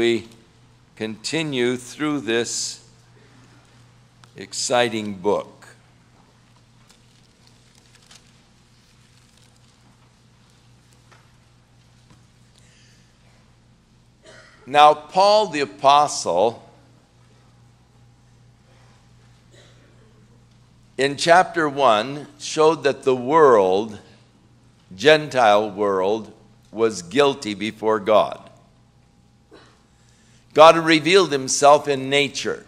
we continue through this exciting book. Now, Paul the Apostle, in chapter 1, showed that the world, Gentile world, was guilty before God. God revealed himself in nature.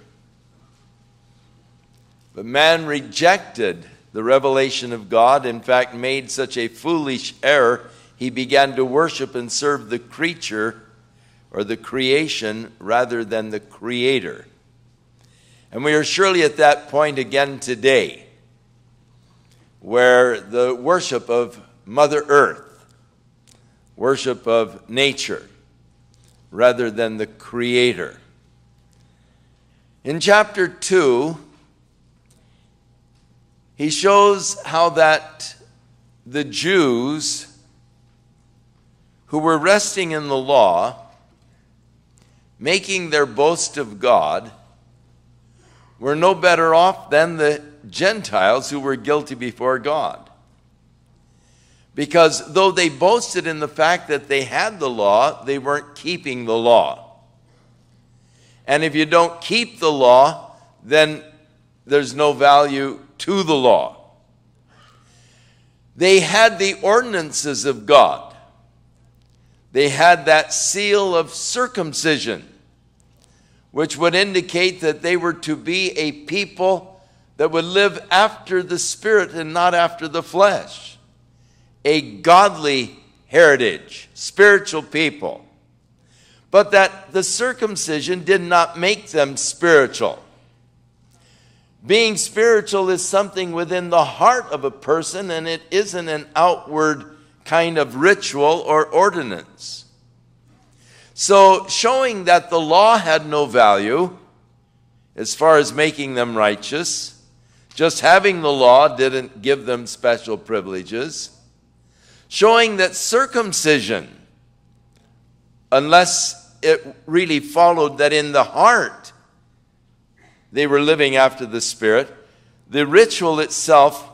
But man rejected the revelation of God, in fact, made such a foolish error, he began to worship and serve the creature or the creation rather than the creator. And we are surely at that point again today, where the worship of Mother Earth, worship of nature, rather than the Creator. In chapter 2, he shows how that the Jews who were resting in the law, making their boast of God, were no better off than the Gentiles who were guilty before God. Because though they boasted in the fact that they had the law, they weren't keeping the law. And if you don't keep the law, then there's no value to the law. They had the ordinances of God. They had that seal of circumcision, which would indicate that they were to be a people that would live after the Spirit and not after the flesh a godly heritage, spiritual people, but that the circumcision did not make them spiritual. Being spiritual is something within the heart of a person, and it isn't an outward kind of ritual or ordinance. So, showing that the law had no value as far as making them righteous, just having the law didn't give them special privileges showing that circumcision, unless it really followed that in the heart they were living after the Spirit, the ritual itself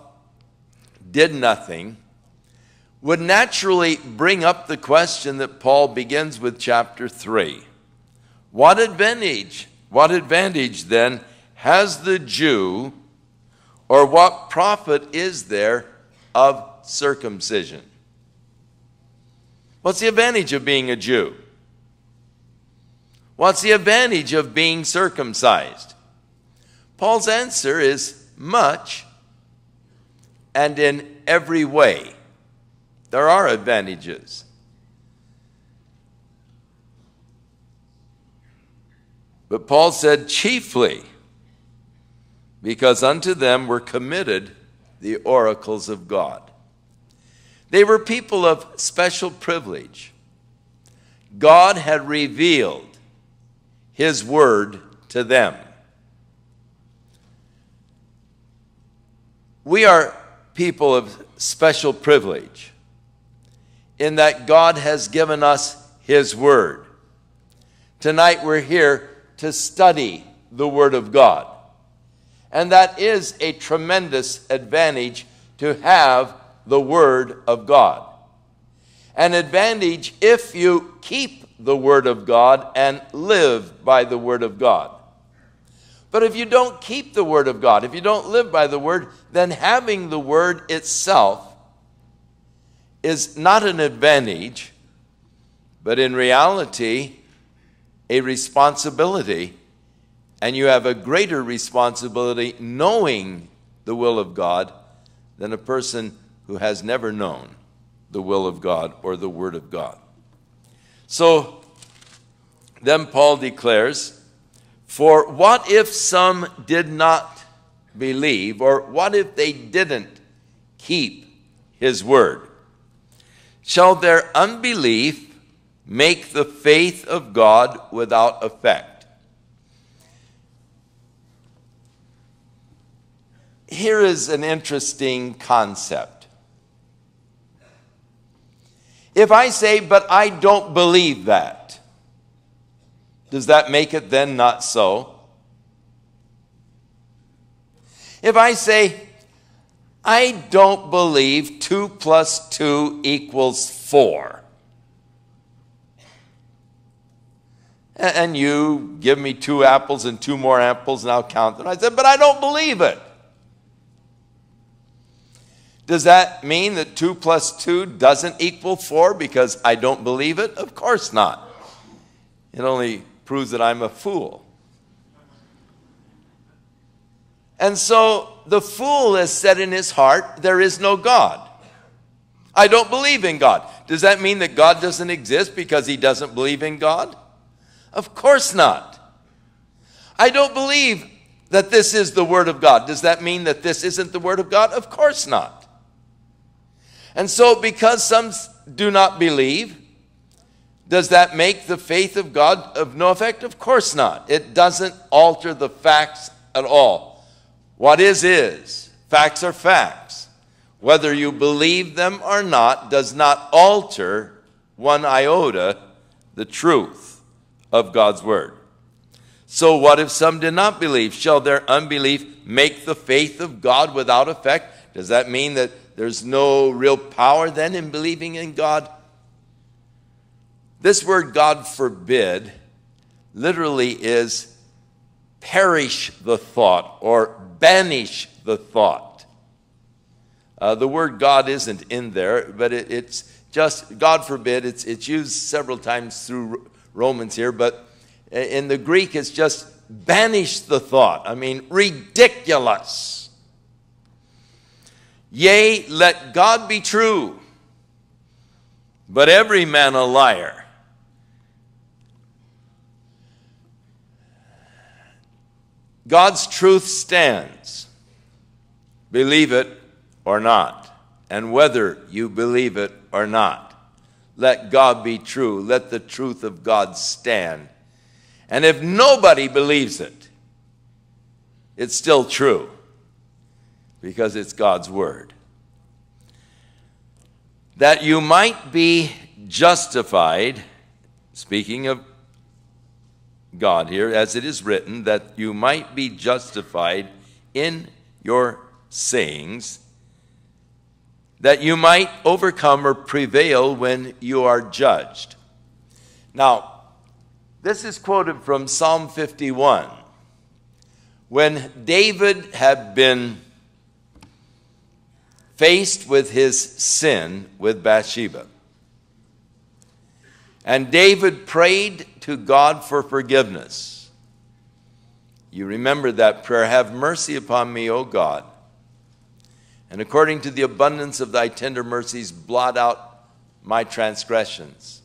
did nothing, would naturally bring up the question that Paul begins with chapter 3. What advantage, what advantage then has the Jew, or what profit is there of circumcision? What's the advantage of being a Jew? What's the advantage of being circumcised? Paul's answer is much and in every way. There are advantages. But Paul said, chiefly, because unto them were committed the oracles of God. They were people of special privilege. God had revealed His word to them. We are people of special privilege in that God has given us His Word. Tonight we're here to study the Word of God. And that is a tremendous advantage to have the Word of God. An advantage if you keep the Word of God and live by the Word of God. But if you don't keep the Word of God, if you don't live by the Word, then having the Word itself is not an advantage, but in reality, a responsibility. And you have a greater responsibility knowing the will of God than a person who has never known the will of God or the Word of God. So then Paul declares, For what if some did not believe, or what if they didn't keep his word? Shall their unbelief make the faith of God without effect? Here is an interesting concept. If I say, but I don't believe that, Does that make it then not so? If I say, I don't believe 2 plus 2 equals 4, and you give me two apples and two more apples, and I'll count them. I said, but I don't believe it. Does that mean that 2 plus 2 doesn't equal 4 because I don't believe it? Of course not. It only proves that I'm a fool. And so the fool has said in his heart, There is no God. I don't believe in God. Does that mean that God doesn't exist because he doesn't believe in God? Of course not. I don't believe that this is the Word of God. Does that mean that this isn't the Word of God? Of course not. And so, because some do not believe, does that make the faith of God of no effect? Of course not. It doesn't alter the facts at all. What is, is. Facts are facts. Whether you believe them or not does not alter one iota the truth of God's word. So, what if some did not believe? Shall their unbelief make the faith of God without effect? Does that mean that there's no real power then in believing in God. This word, God forbid, literally is perish the thought or banish the thought. Uh, the word God isn't in there, but it, it's just, God forbid, it's, it's used several times through Romans here, but in the Greek, it's just banish the thought. I mean, ridiculous. Yea, let God be true, but every man a liar. God's truth stands. Believe it or not. And whether you believe it or not, let God be true. Let the truth of God stand. And if nobody believes it, it's still true because it's God's word. That you might be justified, speaking of God here, as it is written, that you might be justified in your sayings, that you might overcome or prevail when you are judged. Now, this is quoted from Psalm 51. When David had been faced with his sin with Bathsheba. And David prayed to God for forgiveness. You remember that prayer Have mercy upon me, O God. And according to the abundance of thy tender mercies, blot out my transgressions.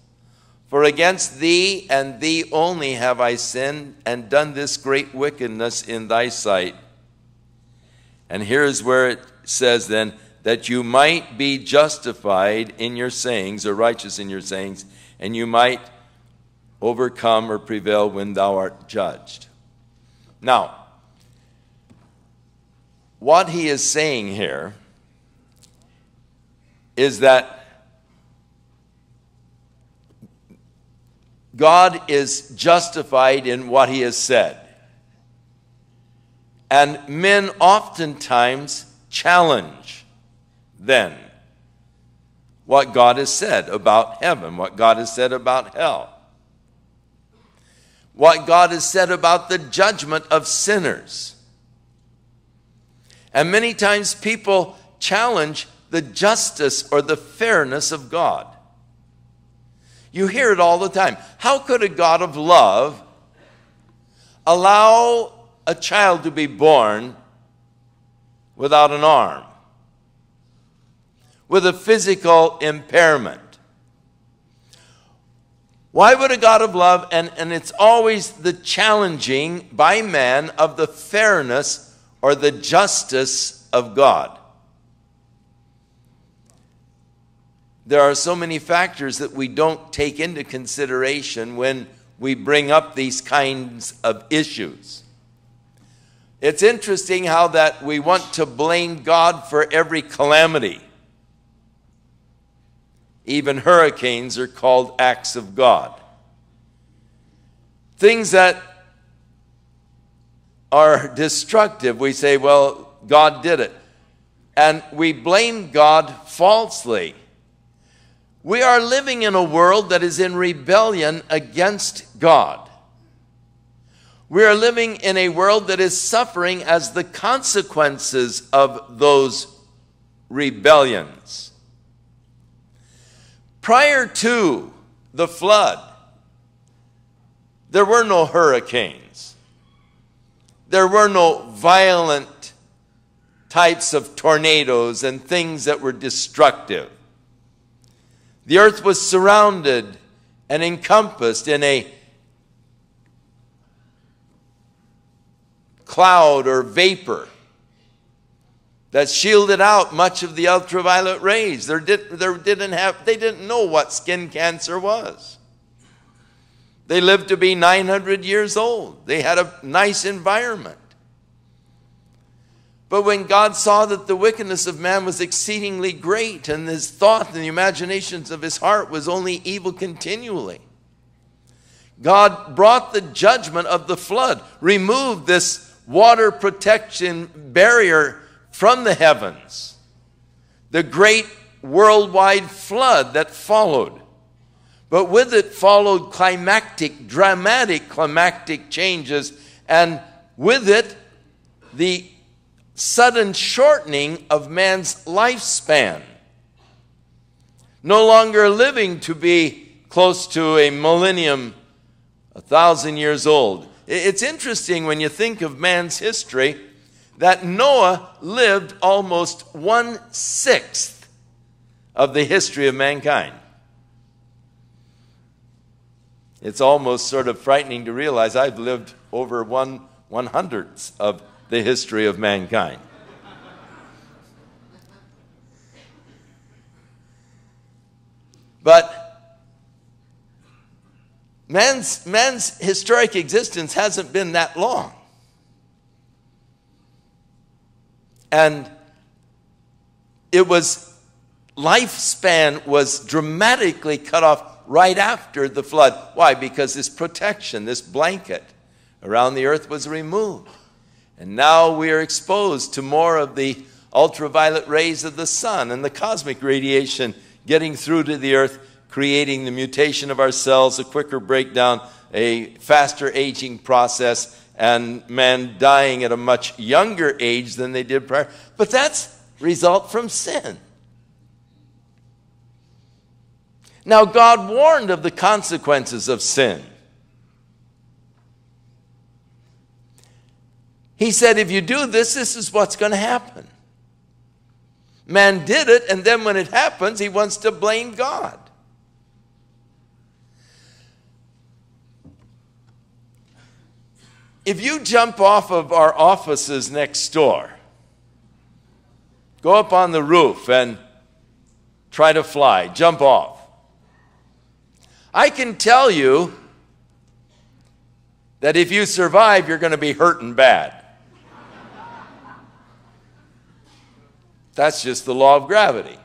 For against thee and thee only have I sinned and done this great wickedness in thy sight. And here is where it says then, that you might be justified in your sayings, or righteous in your sayings, and you might overcome or prevail when thou art judged. Now, what he is saying here is that God is justified in what he has said. And men oftentimes challenge then what God has said about heaven, what God has said about hell, what God has said about the judgment of sinners. And many times people challenge the justice or the fairness of God. You hear it all the time. How could a God of love allow a child to be born without an arm? With a physical impairment. Why would a God of love, and, and it's always the challenging by man of the fairness or the justice of God? There are so many factors that we don't take into consideration when we bring up these kinds of issues. It's interesting how that we want to blame God for every calamity. Even hurricanes are called acts of God. things that are destructive, we say, well, God did it. And we blame God falsely. We are living in a world that is in rebellion against God. We are living in a world that is suffering as the consequences of those rebellions. Prior to the flood, there were no hurricanes. There were no violent types of tornadoes and things that were destructive. The earth was surrounded and encompassed in a cloud or vapor that shielded out much of the ultraviolet rays. There did, there didn't have, they didn't know what skin cancer was. They lived to be 900 years old. They had a nice environment. But when God saw that the wickedness of man was exceedingly great, and his thought and the imaginations of his heart was only evil continually, God brought the judgment of the flood, removed this water protection barrier from the heavens. The great worldwide flood that followed. But with it followed climactic, dramatic climactic changes, and with it, the sudden shortening of man's lifespan. No longer living to be close to a millennium, a thousand years old. It's interesting when you think of man's history that Noah lived almost one sixth of the history of mankind. It's almost sort of frightening to realize I've lived over one one hundredth of the history of mankind. But man's, man's historic existence hasn't been that long. And it was, lifespan was dramatically cut off right after the flood. Why? Because this protection, this blanket around the earth was removed. And now we are exposed to more of the ultraviolet rays of the sun and the cosmic radiation getting through to the earth, creating the mutation of our cells, a quicker breakdown, a faster aging process, and man dying at a much younger age than they did prior. But that's result from sin. Now, God warned of the consequences of sin. He said, if you do this, this is what's going to happen. Man did it, and then when it happens, he wants to blame God. If you jump off of our offices next door, go up on the roof and try to fly, jump off. I can tell you that if you survive, you're going to be hurting bad. That's just the law of gravity.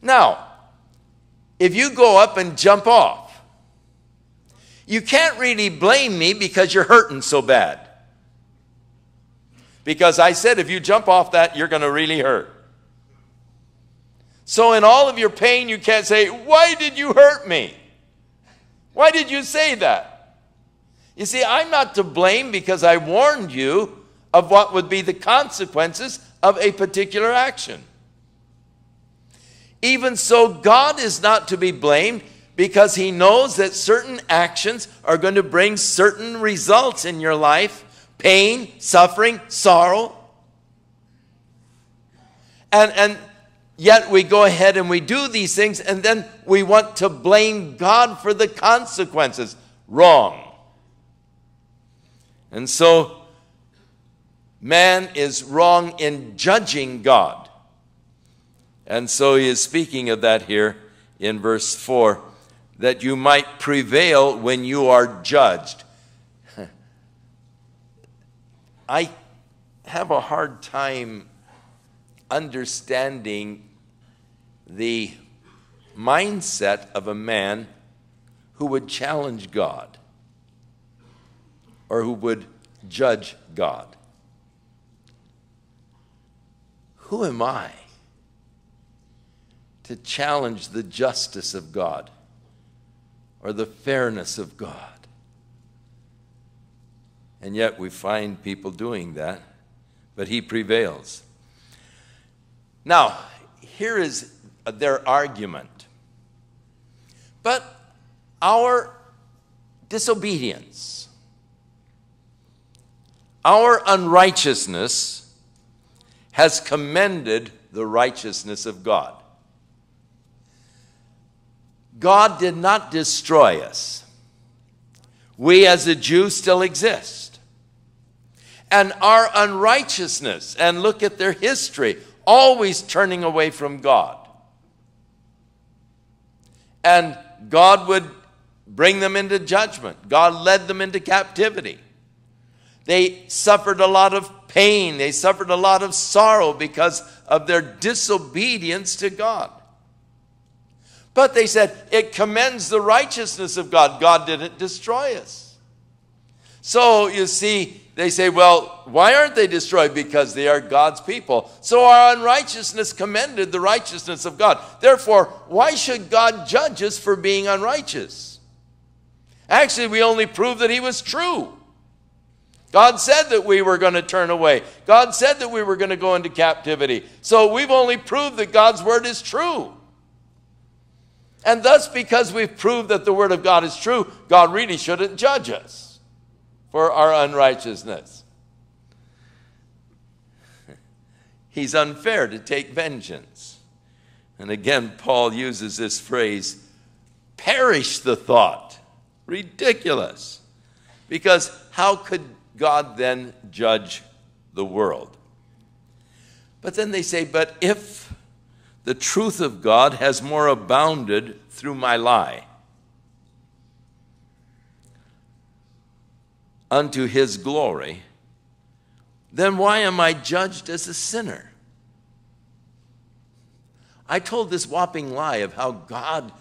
Now, if you go up and jump off, you can't really blame me because you're hurting so bad. Because I said if you jump off that, you're going to really hurt. So, in all of your pain, you can't say, Why did you hurt me? Why did you say that? You see, I'm not to blame because I warned you of what would be the consequences of a particular action. Even so, God is not to be blamed because he knows that certain actions are going to bring certain results in your life pain, suffering, sorrow. And, and yet we go ahead and we do these things, and then we want to blame God for the consequences. Wrong. And so man is wrong in judging God. And so he is speaking of that here in verse 4 that you might prevail when you are judged. I have a hard time understanding the mindset of a man who would challenge God or who would judge God. Who am I to challenge the justice of God or the fairness of God? And yet we find people doing that, but he prevails. Now, here is their argument. But our disobedience, our unrighteousness has commended the righteousness of God. God did not destroy us. We as a Jew still exist. And our unrighteousness, and look at their history, always turning away from God. And God would bring them into judgment. God led them into captivity. They suffered a lot of pain, they suffered a lot of sorrow because of their disobedience to God. But they said, it commends the righteousness of God. God didn't destroy us. So you see, they say, well, why aren't they destroyed? Because they are God's people. So our unrighteousness commended the righteousness of God. Therefore, why should God judge us for being unrighteous? Actually, we only prove that He was true. God said that we were going to turn away. God said that we were going to go into captivity. So we've only proved that God's word is true. And thus, because we've proved that the word of God is true, God really shouldn't judge us for our unrighteousness. He's unfair to take vengeance. And again, Paul uses this phrase perish the thought. Ridiculous. Because how could God then judge the world? But then they say, but if the truth of God has more abounded through my lie, unto his glory, then why am I judged as a sinner? I told this whopping lie of how God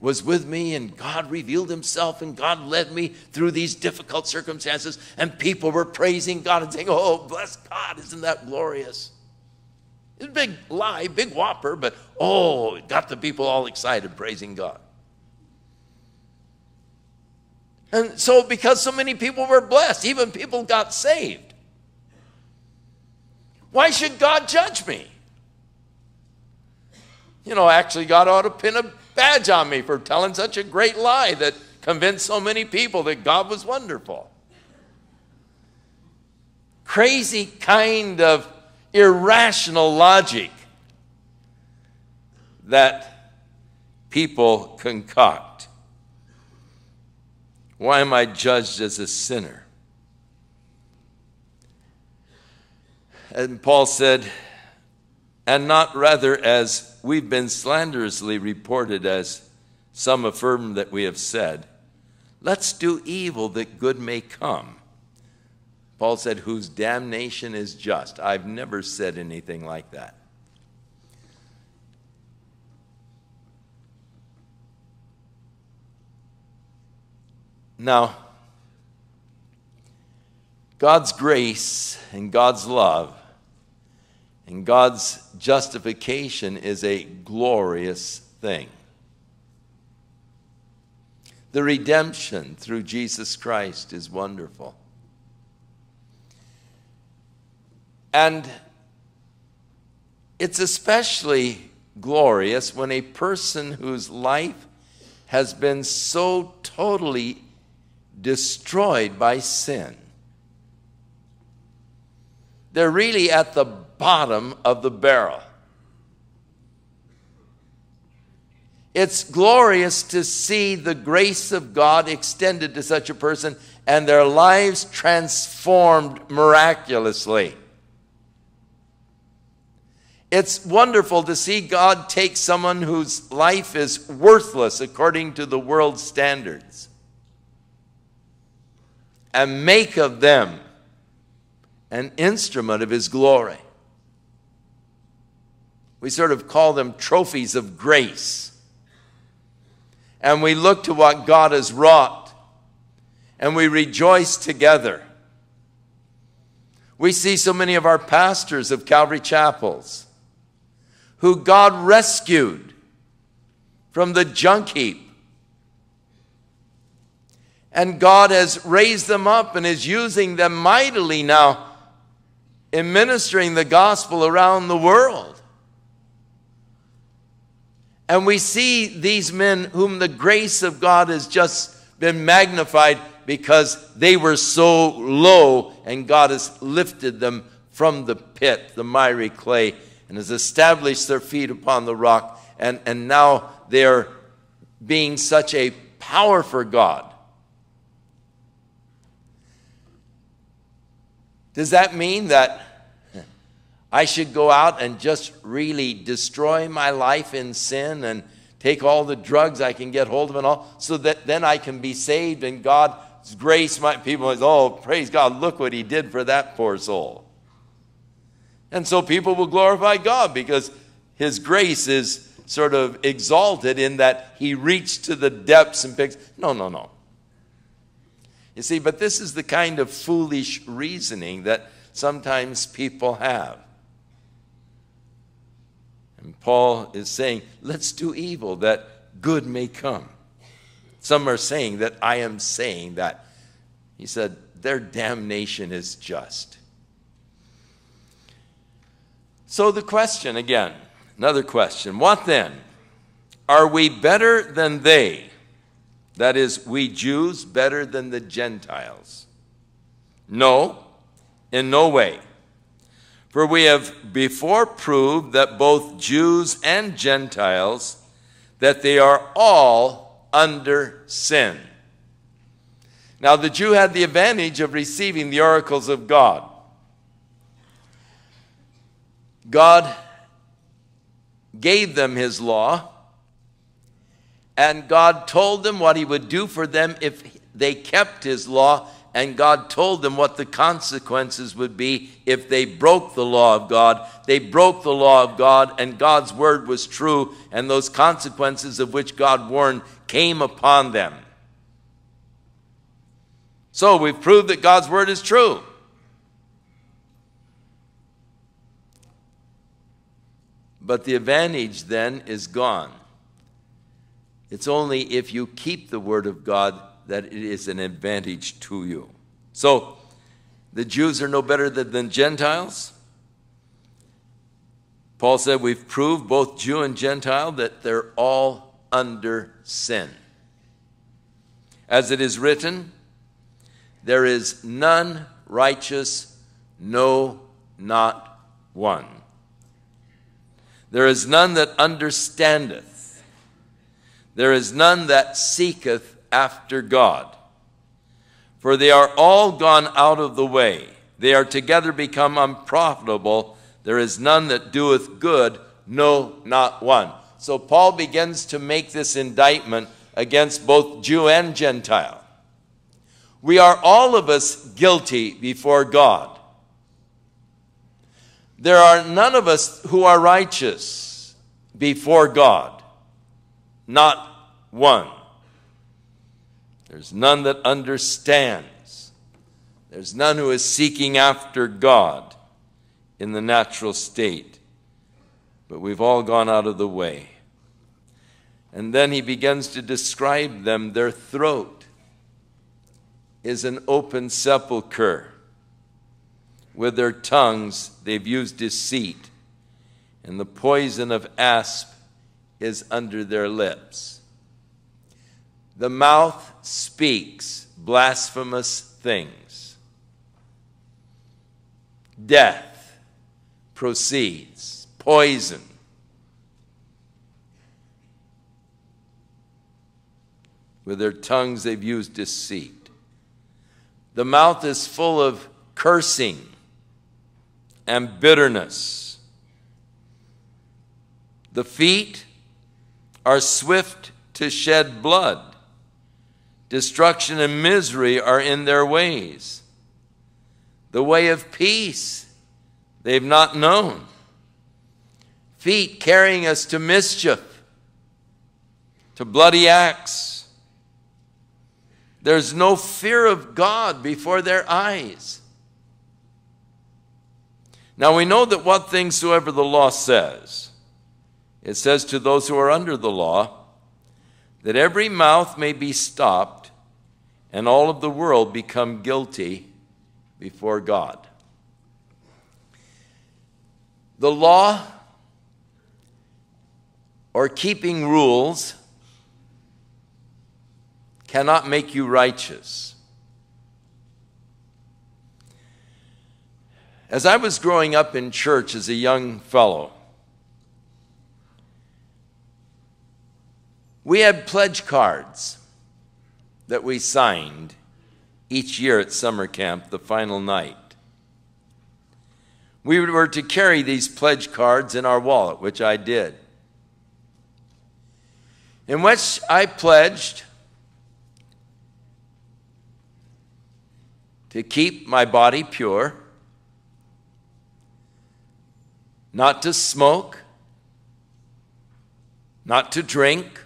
was with me and God revealed himself and God led me through these difficult circumstances and people were praising God and saying, Oh, bless God, isn't that glorious? It's a big lie, big whopper, but oh, it got the people all excited praising God. And so, because so many people were blessed, even people got saved, why should God judge me? You know, actually, God ought to pin a badge on me for telling such a great lie that convinced so many people that God was wonderful. Crazy kind of irrational logic that people concoct. Why am I judged as a sinner? And Paul said, and not rather as we've been slanderously reported, as some affirm that we have said. Let's do evil that good may come. Paul said, whose damnation is just. I've never said anything like that. Now, God's grace and God's love and God's justification is a glorious thing. The redemption through Jesus Christ is wonderful. And it's especially glorious when a person whose life has been so totally destroyed by sin. They're really at the bottom of the barrel. It's glorious to see the grace of God extended to such a person and their lives transformed miraculously. It's wonderful to see God take someone whose life is worthless according to the world's standards and make of them an instrument of his glory. We sort of call them trophies of grace. and we look to what God has wrought and we rejoice together. We see so many of our pastors of Calvary Chapels who God rescued from the junk heap. And God has raised them up and is using them mightily now in ministering the gospel around the world. And we see these men whom the grace of God has just been magnified because they were so low and God has lifted them from the pit, the miry clay, and has established their feet upon the rock. And, and now they're being such a power for God. Does that mean that I should go out and just really destroy my life in sin and take all the drugs I can get hold of and all so that then I can be saved and God's grace might people oh praise God look what he did for that poor soul and so people will glorify God because his grace is sort of exalted in that he reached to the depths and picks no no no you see but this is the kind of foolish reasoning that sometimes people have and Paul is saying, let's do evil that good may come. Some are saying that I am saying that. He said, their damnation is just. So the question again, another question. What then? Are we better than they? That is, we Jews better than the Gentiles? No, in no way. For we have before proved that both Jews and Gentiles, that they are all under sin. Now, the Jew had the advantage of receiving the oracles of God. God gave them his law, and God told them what he would do for them if they kept his law and God told them what the consequences would be if they broke the law of God. They broke the law of God, and God's word was true, and those consequences of which God warned came upon them. So we've proved that God's word is true. But the advantage then is gone. It's only if you keep the word of God that it is an advantage to you. So, the Jews are no better than Gentiles. Paul said, We've proved, both Jew and Gentile, that they're all under sin. As it is written, there is none righteous, no, not one. There is none that understandeth. There is none that seeketh after God. For they are all gone out of the way. They are together become unprofitable. There is none that doeth good, no, not one. So Paul begins to make this indictment against both Jew and Gentile. We are all of us guilty before God. There are none of us who are righteous before God, not one. There's none that understands. There's none who is seeking after God in the natural state. But we've all gone out of the way. And then he begins to describe them. Their throat is an open sepulchre. With their tongues, they've used deceit, and the poison of asp is under their lips. The mouth speaks blasphemous things. Death proceeds, poison. With their tongues, they've used deceit. The mouth is full of cursing and bitterness. The feet are swift to shed blood. Destruction and misery are in their ways. The way of peace they've not known. Feet carrying us to mischief. to bloody acts. There's no fear of God before their eyes. Now we know that what things soever the law says, it says to those who are under the law, that every mouth may be stopped and all of the world become guilty before God. The law or keeping rules cannot make you righteous. As I was growing up in church as a young fellow, we had pledge cards that we signed each year at summer camp, the final night. We were to carry these pledge cards in our wallet, which I did, in which I pledged to keep my body pure, not to smoke, not to drink.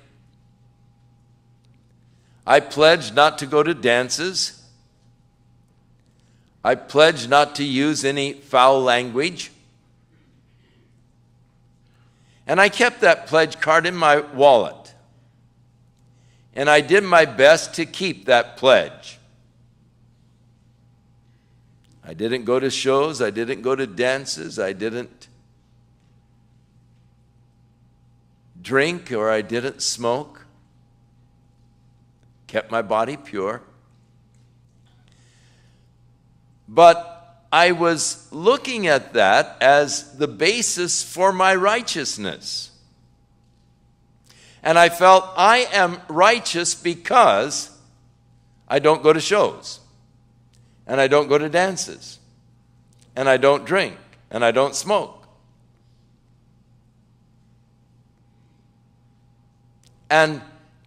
I pledged not to go to dances. I pledged not to use any foul language. And I kept that pledge card in my wallet. And I did my best to keep that pledge. I didn't go to shows, I didn't go to dances, I didn't drink or I didn't smoke. Kept my body pure. But I was looking at that as the basis for my righteousness. And I felt I am righteous because I don't go to shows and I don't go to dances, and I don't drink, and I don't smoke. And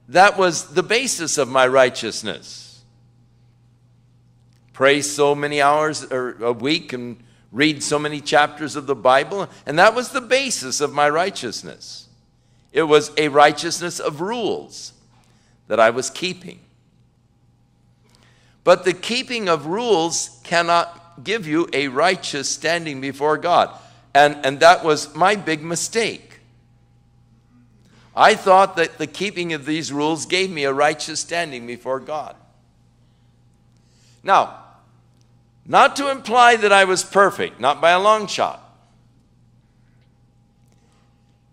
that was the basis of my righteousness. Pray so many hours a week and read so many chapters of the Bible, and that was the basis of my righteousness. It was a righteousness of rules that I was keeping. But the keeping of rules cannot give you a righteous standing before God. And, and that was my big mistake. I thought that the keeping of these rules gave me a righteous standing before God. Now, not to imply that I was perfect, not by a long shot.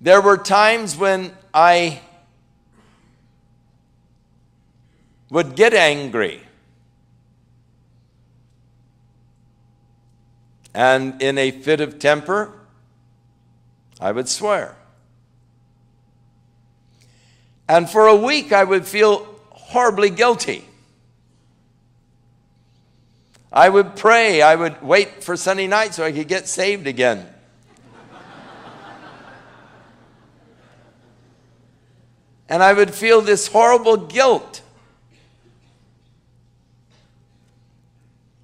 There were times when I would get angry and in a fit of temper, I would swear. And for a week, I would feel horribly guilty. I would pray. I would wait for Sunday night so I could get saved again. and I would feel this horrible guilt.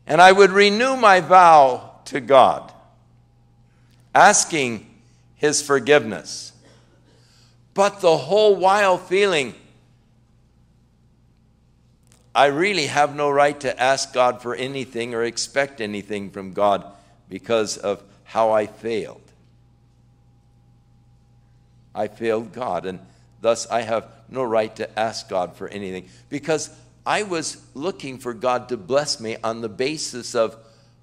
And I would renew my vow to God, asking His forgiveness. But the whole while feeling, I really have no right to ask God for anything or expect anything from God because of how I failed. I failed God, and thus I have no right to ask God for anything because I was looking for God to bless me on the basis of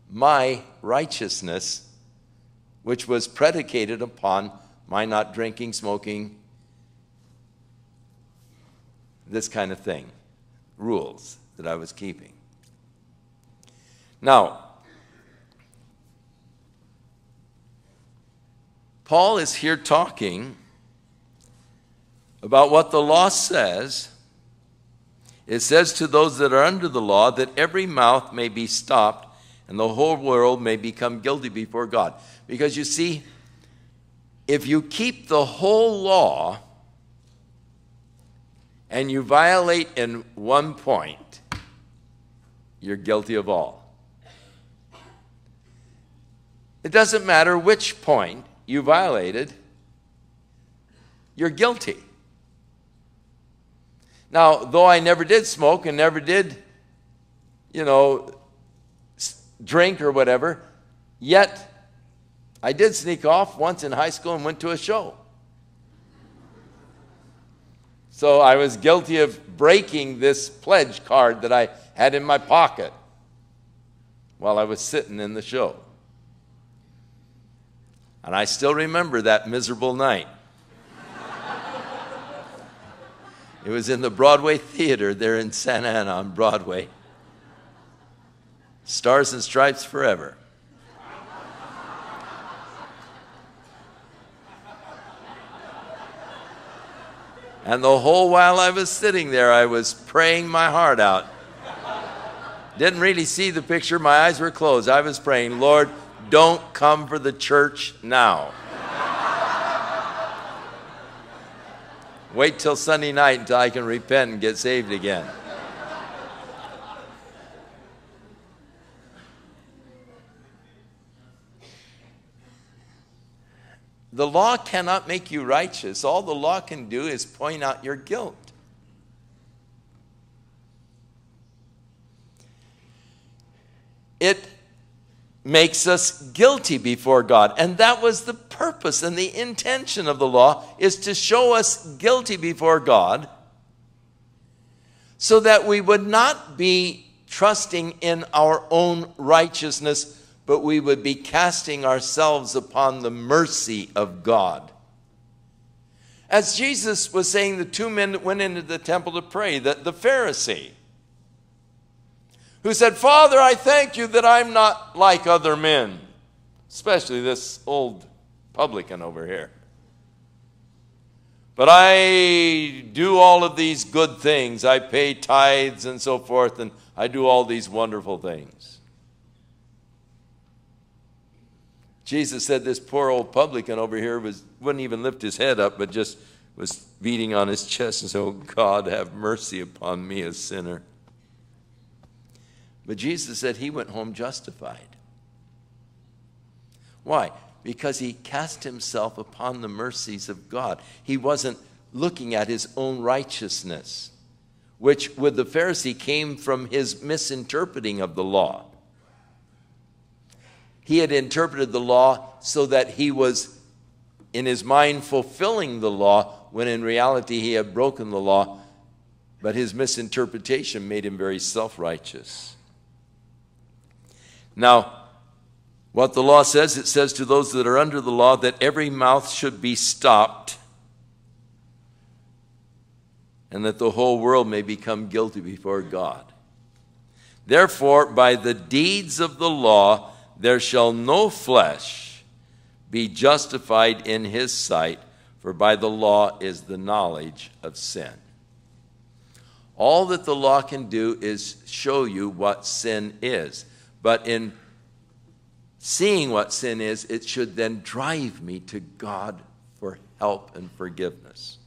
my righteousness, which was predicated upon my not drinking, smoking, this kind of thing, rules that I was keeping. Now, Paul is here talking about what the law says. It says to those that are under the law that every mouth may be stopped and the whole world may become guilty before God. Because you see, if you keep the whole law and you violate in one point, you're guilty of all. It doesn't matter which point you violated, you're guilty. Now, though I never did smoke and never did, you know, drink or whatever, yet I did sneak off once in high school and went to a show. So I was guilty of breaking this pledge card that I had in my pocket while I was sitting in the show. And I still remember that miserable night. it was in the Broadway Theater there in Santa Ana on Broadway. Stars and Stripes Forever. And the whole while I was sitting there, I was praying my heart out. Didn't really see the picture, my eyes were closed. I was praying, Lord, don't come for the church now. Wait till Sunday night until I can repent and get saved again. The law cannot make you righteous. All the law can do is point out your guilt. It makes us guilty before God. And that was the purpose and the intention of the law is to show us guilty before God so that we would not be trusting in our own righteousness but we would be casting ourselves upon the mercy of God. As Jesus was saying, the two men that went into the temple to pray, the, the Pharisee, who said, Father, I thank you that I'm not like other men, especially this old publican over here. But I do all of these good things. I pay tithes and so forth, and I do all these wonderful things. Jesus said this poor old publican over here was, wouldn't even lift his head up, but just was beating on his chest and said, Oh God, have mercy upon me, a sinner. But Jesus said he went home justified. Why? Because he cast himself upon the mercies of God. He wasn't looking at his own righteousness, which with the Pharisee came from his misinterpreting of the law he had interpreted the law so that he was, in his mind, fulfilling the law, when in reality he had broken the law. But his misinterpretation made him very self righteous. Now, what the law says, it says to those that are under the law that every mouth should be stopped and that the whole world may become guilty before God. Therefore, by the deeds of the law, there shall no flesh be justified in his sight, for by the law is the knowledge of sin. All that the law can do is show you what sin is. But in seeing what sin is, it should then drive me to God for help and forgiveness.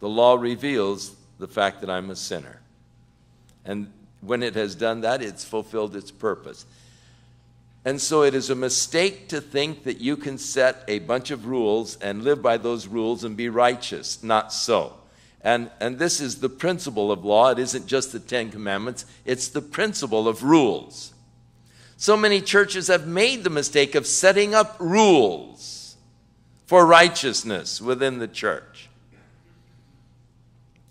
The law reveals the fact that I'm a sinner. And when it has done that, it's fulfilled its purpose. And so it is a mistake to think that you can set a bunch of rules and live by those rules and be righteous. Not so. And, and this is the principle of law. It isn't just the Ten Commandments, it's the principle of rules. So many churches have made the mistake of setting up rules for righteousness within the church.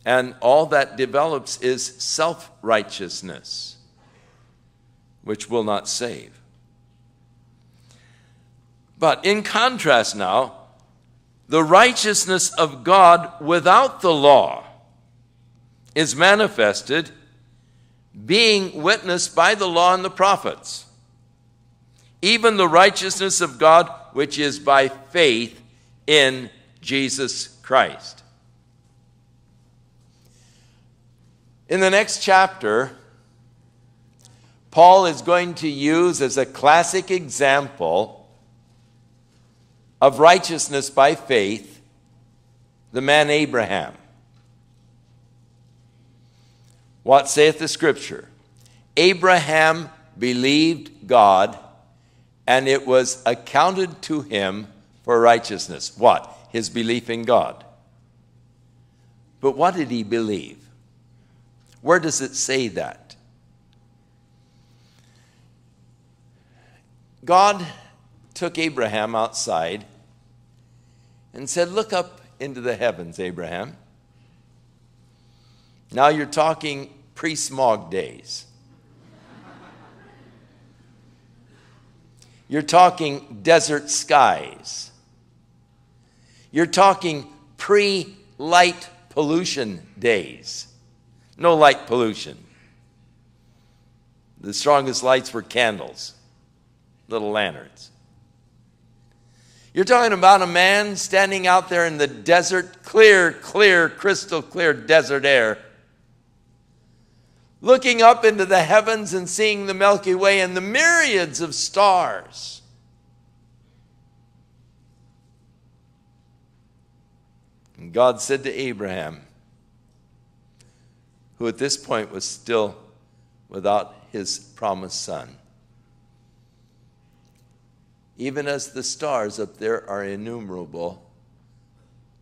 And all that develops is self righteousness, which will not save. But in contrast, now, the righteousness of God without the law is manifested, being witnessed by the law and the prophets. Even the righteousness of God, which is by faith in Jesus Christ. In the next chapter, Paul is going to use as a classic example of righteousness by faith the man Abraham. What saith the scripture? Abraham believed God, and it was accounted to him for righteousness. What? His belief in God. But what did he believe? Where does it say that? God took Abraham outside and said, Look up into the heavens, Abraham. Now you're talking pre smog days. You're talking desert skies. You're talking pre light pollution days. No light pollution. The strongest lights were candles, little lanterns. You're talking about a man standing out there in the desert, clear, clear, crystal clear desert air, looking up into the heavens and seeing the Milky Way and the myriads of stars. And God said to Abraham, who at this point was still without his promised son, even as the stars up there are innumerable,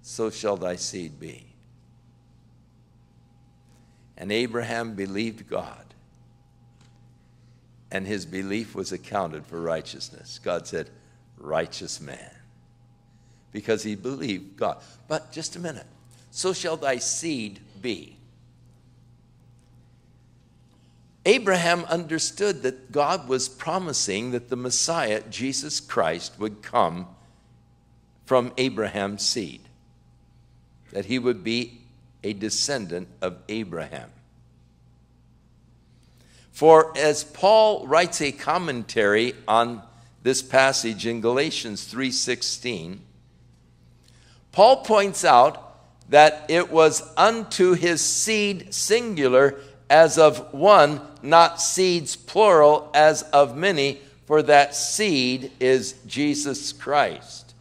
so shall thy seed be. And Abraham believed God, and his belief was accounted for righteousness. God said, Righteous man, because he believed God. But just a minute. So shall thy seed be. Abraham understood that God was promising that the Messiah, Jesus Christ, would come from Abraham's seed, that he would be a descendant of Abraham. For as Paul writes a commentary on this passage in Galatians 3:16, Paul points out that it was unto his seed singular as of one, not seeds plural as of many, for that seed is Jesus Christ.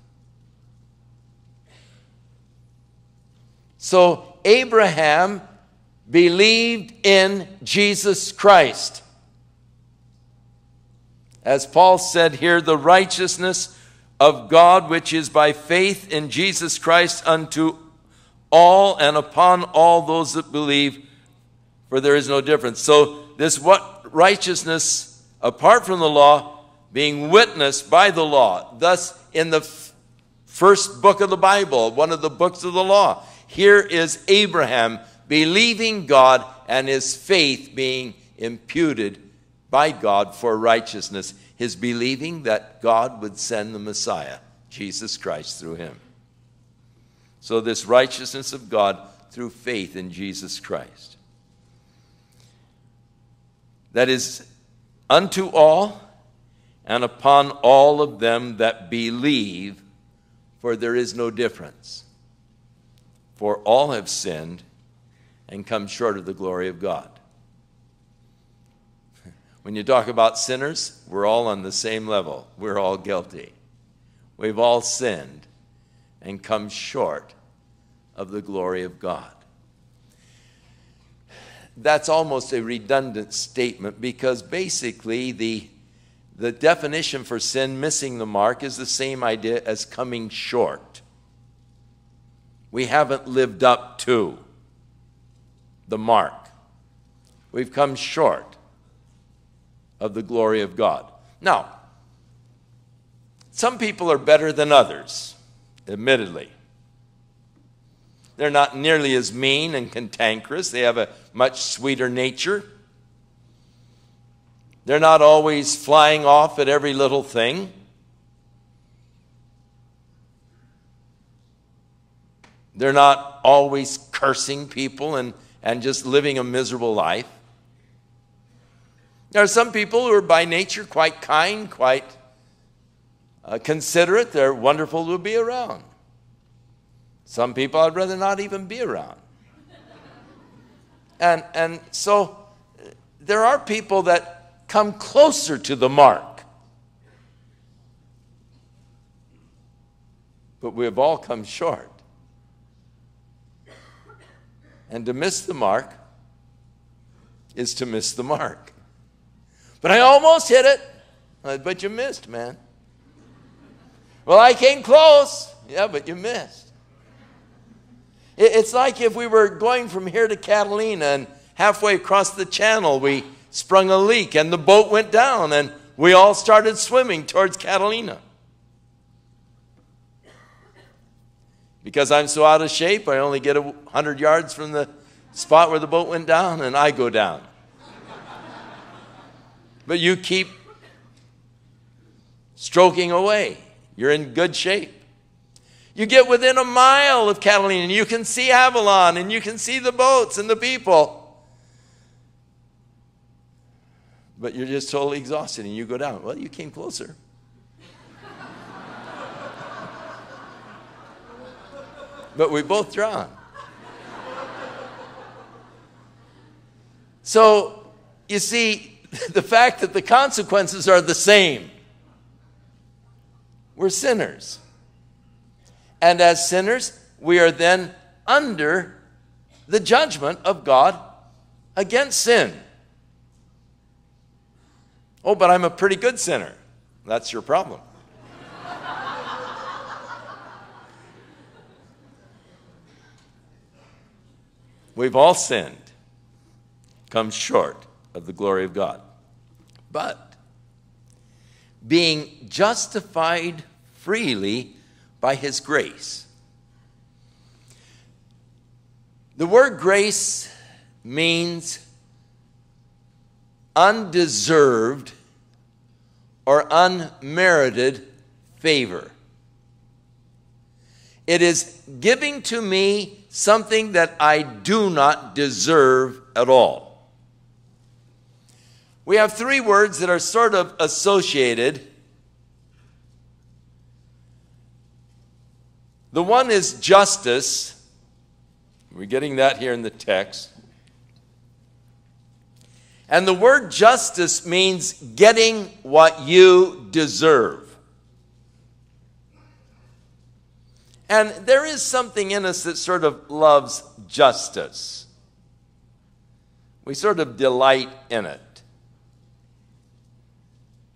So Abraham believed in Jesus Christ. As Paul said here, the righteousness of God, which is by faith in Jesus Christ unto all and upon all those that believe for there is no difference. So, this what righteousness apart from the law being witnessed by the law. Thus, in the f- first book of the Bible, one of the books of the law, here is Abraham believing God and his faith being imputed by God for righteousness. His believing that God would send the Messiah, Jesus Christ, through him. So, this righteousness of God through faith in Jesus Christ that is unto all and upon all of them that believe, for there is no difference. For all have sinned and come short of the glory of God. When you talk about sinners, we're all on the same level. We're all guilty. We've all sinned and come short of the glory of God that's almost a redundant statement because basically the, the definition for sin, missing the mark, is the same idea as coming short. We haven't lived up to the mark. We've come short of the glory of God. Now, some people are better than others, admittedly. They're not nearly as mean and cantankerous. They have a much sweeter nature. They're not always flying off at every little thing. They're not always cursing people and, and just living a miserable life. There are some people who are by nature quite kind, quite uh, considerate. They're wonderful to be around. Some people I'd rather not even be around. And, and so uh, there are people that come closer to the mark. But we have all come short. And to miss the mark is to miss the mark. But I almost hit it. But you missed, man. Well, I came close. Yeah, but you missed. It's like if we were going from here to Catalina and halfway across the channel we sprung a leak and the boat went down and we all started swimming towards Catalina. Because I'm so out of shape, I only get 100 yards from the spot where the boat went down and I go down. but you keep stroking away. You're in good shape. You get within a mile of Catalina and you can see Avalon and you can see the boats and the people. But you're just totally exhausted and you go down. Well, you came closer. but we both drown. So, you see, the fact that the consequences are the same. We're sinners. And as sinners, we are then under the judgment of God against sin. Oh, but I'm a pretty good sinner. That's your problem. We've all sinned, come short of the glory of God. But being justified freely by His grace. The word grace means undeserved or unmerited favor. It is giving to me something that I do not deserve at all. We have three words that are sort of associated The one is justice. We're getting that here in the text. And the word justice means getting what you deserve. And there is something in us that sort of loves justice. We sort of delight in it.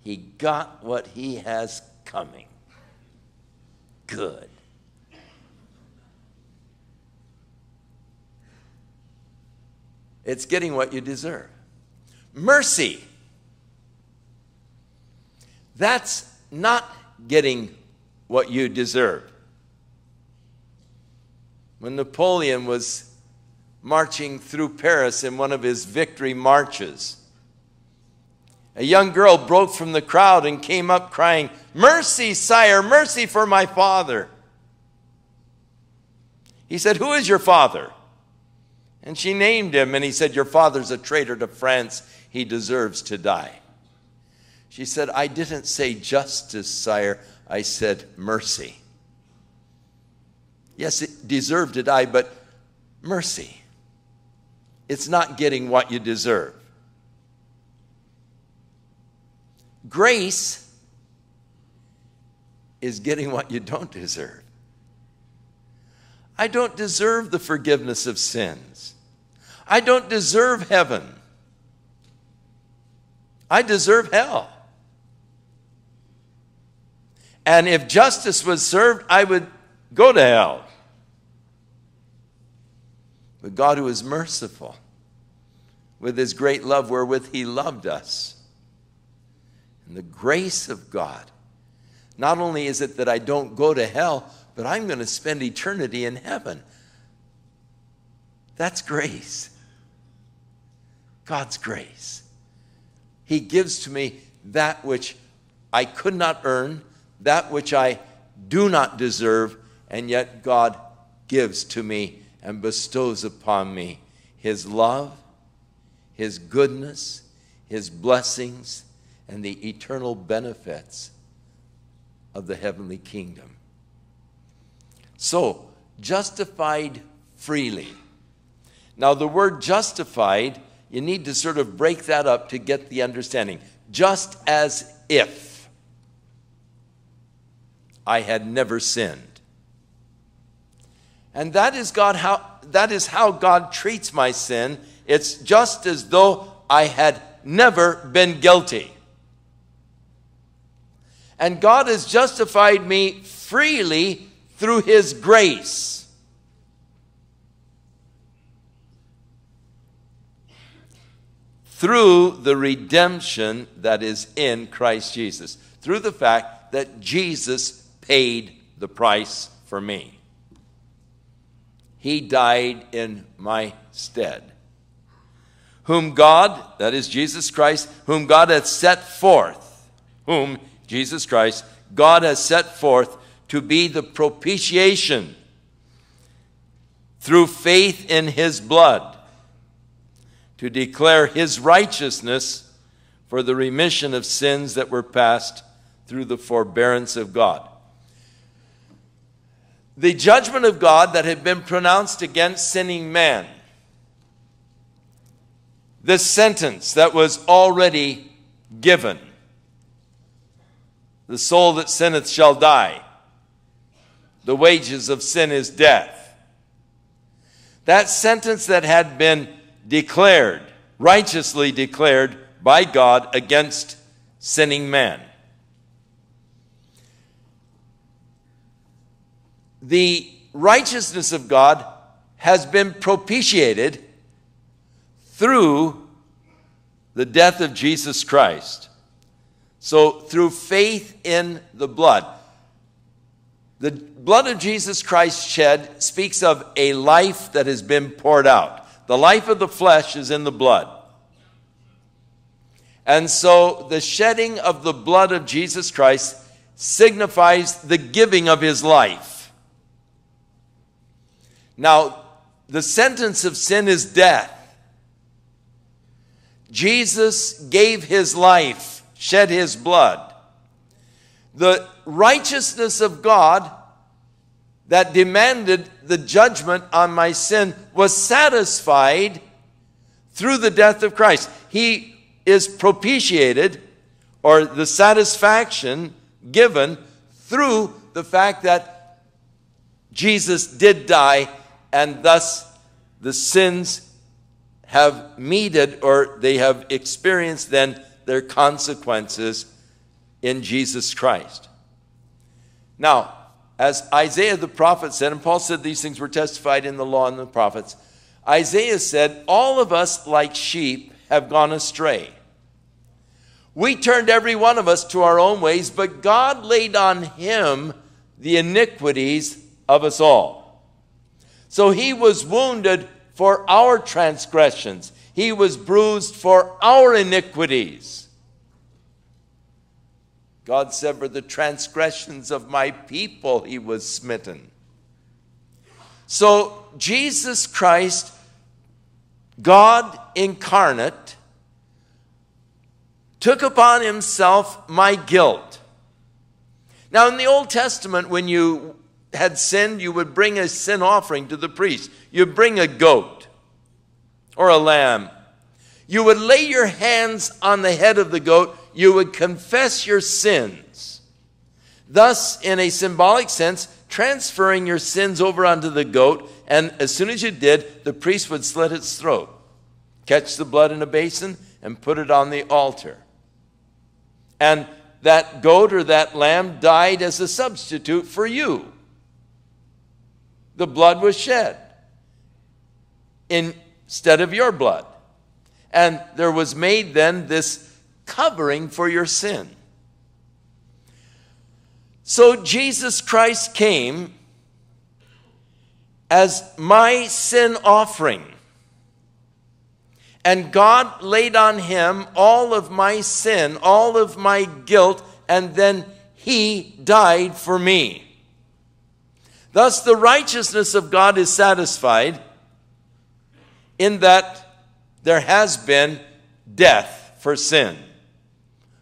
He got what he has coming. Good. It's getting what you deserve. Mercy. That's not getting what you deserve. When Napoleon was marching through Paris in one of his victory marches, a young girl broke from the crowd and came up crying, Mercy, sire, mercy for my father. He said, Who is your father? And she named him, and he said, Your father's a traitor to France. He deserves to die. She said, I didn't say justice, sire. I said mercy. Yes, it deserved to die, but mercy. It's not getting what you deserve. Grace is getting what you don't deserve. I don't deserve the forgiveness of sins. I don't deserve heaven. I deserve hell. And if justice was served, I would go to hell. But God, who is merciful, with his great love wherewith he loved us, and the grace of God, not only is it that I don't go to hell, but I'm going to spend eternity in heaven. That's grace. God's grace. He gives to me that which I could not earn, that which I do not deserve, and yet God gives to me and bestows upon me His love, His goodness, His blessings, and the eternal benefits of the heavenly kingdom. So, justified freely. Now, the word justified, you need to sort of break that up to get the understanding. Just as if I had never sinned. And that is God how that is how God treats my sin. It's just as though I had never been guilty. And God has justified me freely through His grace. Through the redemption that is in Christ Jesus, through the fact that Jesus paid the price for me. He died in my stead. Whom God, that is Jesus Christ, whom God hath set forth, whom Jesus Christ, God has set forth to be the propitiation through faith in his blood to declare his righteousness for the remission of sins that were past through the forbearance of God. The judgment of God that had been pronounced against sinning man, the sentence that was already given the soul that sinneth shall die. The wages of sin is death. That sentence that had been declared, righteously declared by God against sinning man. The righteousness of God has been propitiated through the death of Jesus Christ. So, through faith in the blood, the blood of Jesus Christ shed speaks of a life that has been poured out. The life of the flesh is in the blood. And so the shedding of the blood of Jesus Christ signifies the giving of his life. Now, the sentence of sin is death. Jesus gave his life, shed his blood. The righteousness of God that demanded the judgment on my sin was satisfied through the death of Christ. He is propitiated, or the satisfaction given through the fact that Jesus did die, and thus the sins have meted or they have experienced then their consequences in Jesus Christ. Now, as Isaiah the prophet said, and Paul said these things were testified in the law and the prophets. Isaiah said, All of us, like sheep, have gone astray. We turned every one of us to our own ways, but God laid on him the iniquities of us all. So he was wounded for our transgressions, he was bruised for our iniquities. God For the transgressions of my people he was smitten. So, Jesus Christ, God incarnate, took upon himself my guilt. Now, in the Old Testament, when you had sinned, you would bring a sin offering to the priest. You'd bring a goat or a lamb. You would lay your hands on the head of the goat you would confess your sins. Thus, in a symbolic sense, transferring your sins over onto the goat, and as soon as you did, the priest would slit its throat, catch the blood in a basin, and put it on the altar. And that goat or that lamb died as a substitute for you. The blood was shed instead of your blood. And there was made then this covering for your sin. So Jesus Christ came as my sin offering. And God laid on him all of my sin, all of my guilt, and then he died for me. Thus, the righteousness of God is satisfied in that there has been death for sin.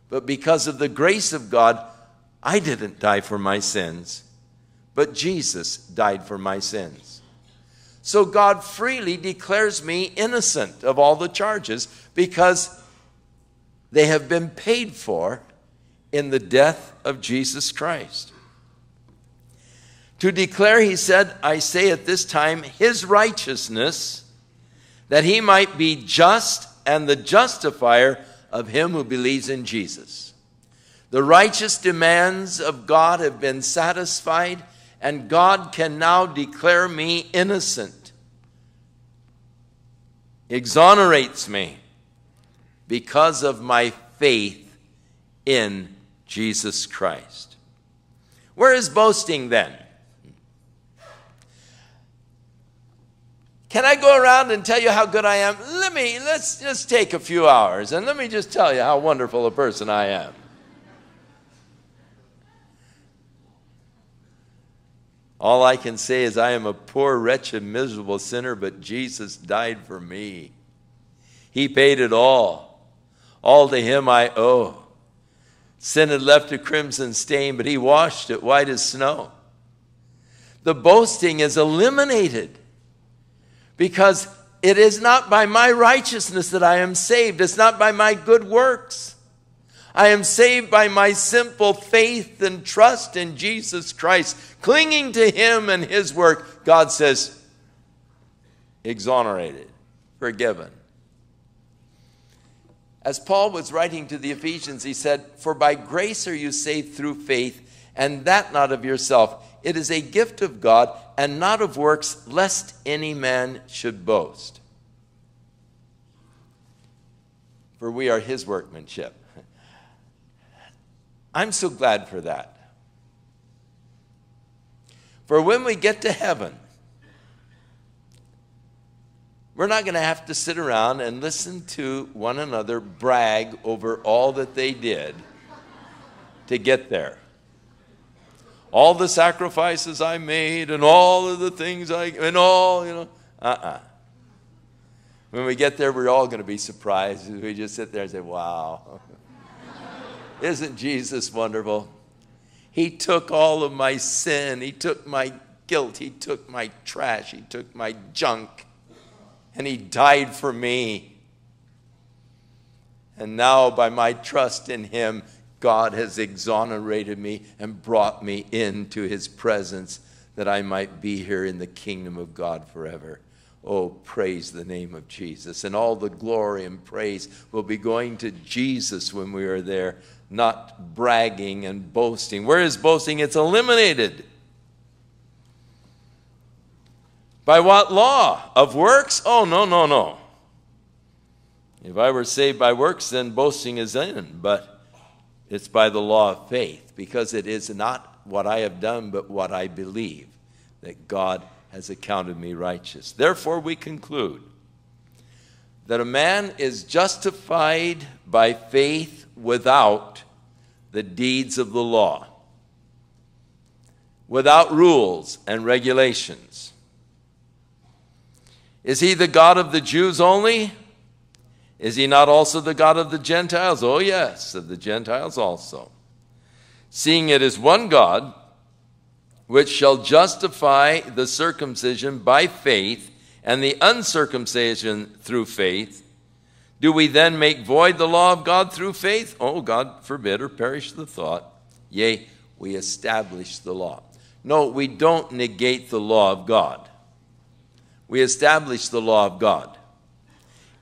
But because of the grace of God, I didn't die for my sins, but Jesus died for my sins. So God freely declares me innocent of all the charges because they have been paid for in the death of Jesus Christ. To declare, he said, I say at this time, his righteousness, that he might be just and the justifier of him who believes in Jesus. The righteous demands of God have been satisfied, and God can now declare me innocent, exonerates me because of my faith in Jesus Christ. Where is boasting then? Can I go around and tell you how good I am? Let me, let's just take a few hours and let me just tell you how wonderful a person I am. All I can say is, I am a poor, wretched, miserable sinner, but Jesus died for me. He paid it all. All to Him I owe. Sin had left a crimson stain, but He washed it white as snow. The boasting is eliminated because it is not by my righteousness that I am saved, it's not by my good works. I am saved by my simple faith and trust in Jesus Christ, clinging to Him and His work. God says, exonerated, forgiven. As Paul was writing to the Ephesians, he said, For by grace are you saved through faith, and that not of yourself. It is a gift of God, and not of works, lest any man should boast. For we are his workmanship I'm so glad for that. For when we get to heaven, we're not going to have to sit around and listen to one another brag over all that they did to get there. All the sacrifices I made and all of the things I, and all, you know, uh uh-uh. uh When we get there, we're all going to be surprised. We just sit there and say, wow. Isn't Jesus wonderful? He took all of my sin, He took my guilt, He took my trash, He took my junk, and He died for me. And now, by my trust in Him, God has exonerated me and brought me into His presence that I might be here in the kingdom of God forever. Oh, praise the name of Jesus. And all the glory and praise will be going to Jesus when we are there not bragging and boasting. Where is boasting? It's eliminated. By what law? Of works? Oh, no, no, no. If I were saved by works, then boasting is in. But it's by the law of faith, because it is not what I have done, but what I believe that God has accounted me righteous. Therefore, we conclude that a man is justified by faith without the deeds of the law, without rules and regulations. Is he the God of the Jews only? Is he not also the God of the Gentiles? Oh, yes, of the Gentiles also. Seeing it is one God, which shall justify the circumcision by faith and the uncircumcision through faith, do we then make void the law of God through faith? Oh, God forbid, or perish the thought. Yea, we establish the law. No, we don't negate the law of God. We establish the law of God.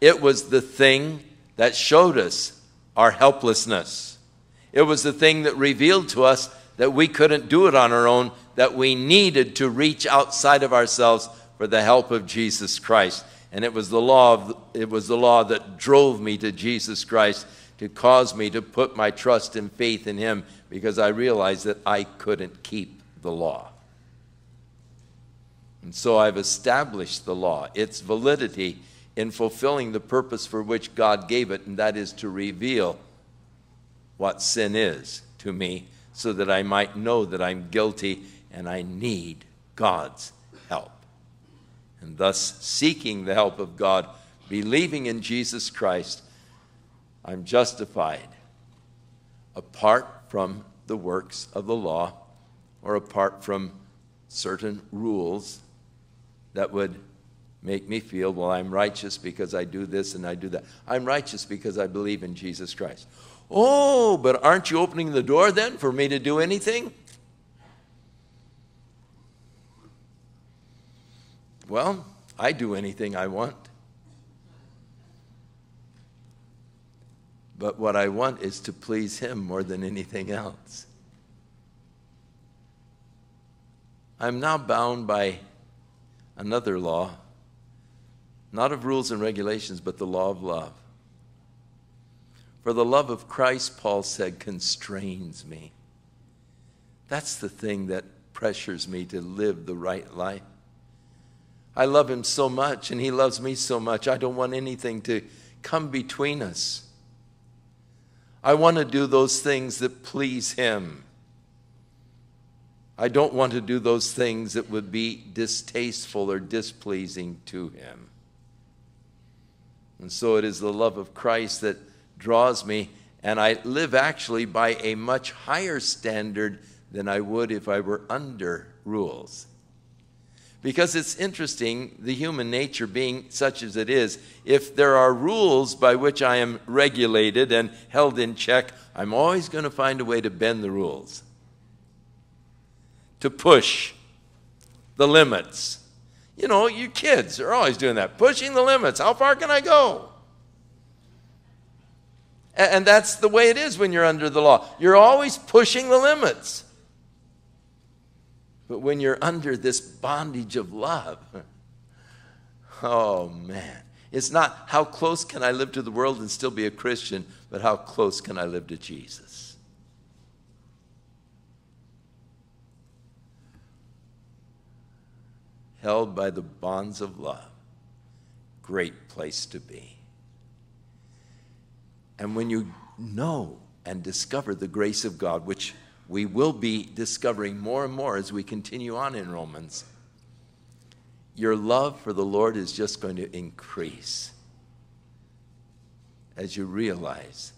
It was the thing that showed us our helplessness. It was the thing that revealed to us that we couldn't do it on our own, that we needed to reach outside of ourselves for the help of Jesus Christ. And it was the law of, it was the law that drove me to Jesus Christ to cause me to put my trust and faith in him because I realized that I couldn't keep the law. And so I've established the law, its validity in fulfilling the purpose for which God gave it, and that is to reveal what sin is to me so that I might know that I'm guilty and I need God's help. And thus seeking the help of God, believing in Jesus Christ, I'm justified apart from the works of the law or apart from certain rules that would make me feel, well, I'm righteous because I do this and I do that. I'm righteous because I believe in Jesus Christ. Oh, but aren't you opening the door then for me to do anything? Well, I do anything I want. But what I want is to please Him more than anything else. I'm now bound by another law, not of rules and regulations, but the law of love. For the love of Christ, Paul said, constrains me. That's the thing that pressures me to live the right life. I love him so much, and he loves me so much. I don't want anything to come between us. I want to do those things that please him. I don't want to do those things that would be distasteful or displeasing to him. And so it is the love of Christ that draws me, and I live actually by a much higher standard than I would if I were under rules. Because it's interesting, the human nature being such as it is, if there are rules by which I am regulated and held in check, I'm always going to find a way to bend the rules, to push the limits. You know, you kids are always doing that, pushing the limits. How far can I go? And that's the way it is when you're under the law. You're always pushing the limits. But when you're under this bondage of love, oh man, it's not how close can I live to the world and still be a Christian, but how close can I live to Jesus? Held by the bonds of love, great place to be. And when you know and discover the grace of God, which we will be discovering more and more as we continue on in Romans. Your love for the Lord is just going to increase as you realize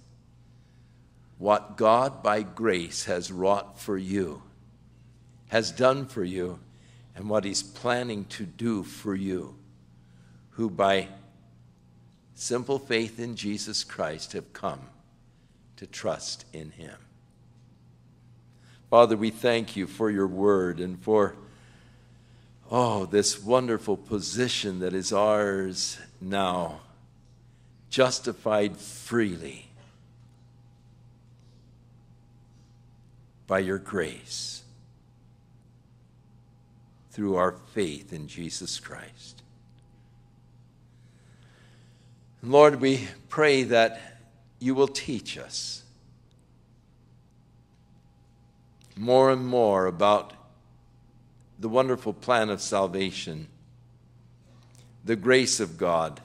what God by grace has wrought for you, has done for you, and what He's planning to do for you, who by simple faith in Jesus Christ have come to trust in Him. Father, we thank you for your word and for, oh, this wonderful position that is ours now, justified freely by your grace through our faith in Jesus Christ. Lord, we pray that you will teach us more and more about the wonderful plan of salvation, the grace of God,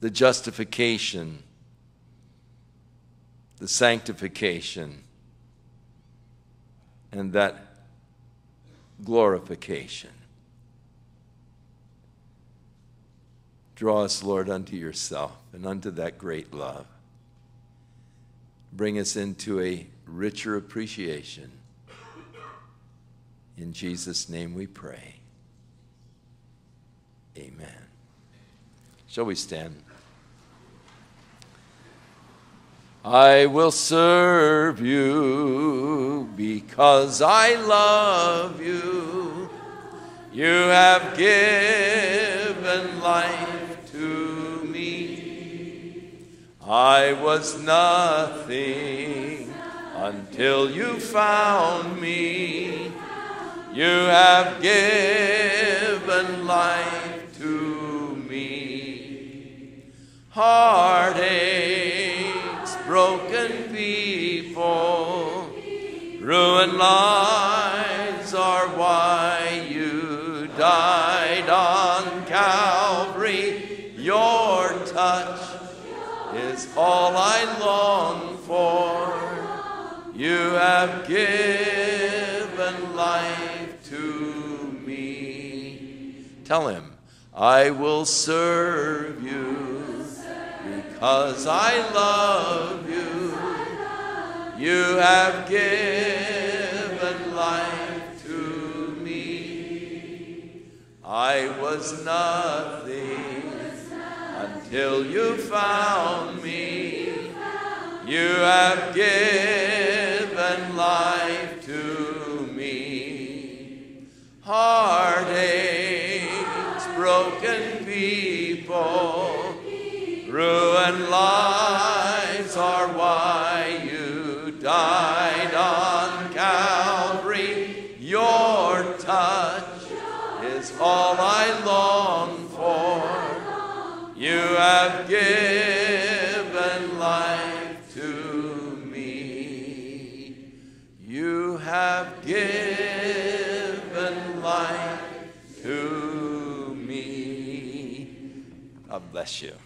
the justification, the sanctification, and that glorification. Draw us, Lord, unto yourself and unto that great love. Bring us into a richer appreciation. In Jesus' name we pray. Amen. Shall we stand? I will serve you because I love you. You have given life to me. I was nothing until you found me. You have given life to me. Heartaches, broken people, ruined lives are why you died on Calvary. Your touch is all I long for. You have given life to me. Tell him, I will serve you because I love you. You have given life to me. I was nothing until you found me. You have given life to me. Heartaches, broken people, ruined lives are why you died on Calvary. Your touch is all I long for. You have given life to me. You have given life to me. God bless you.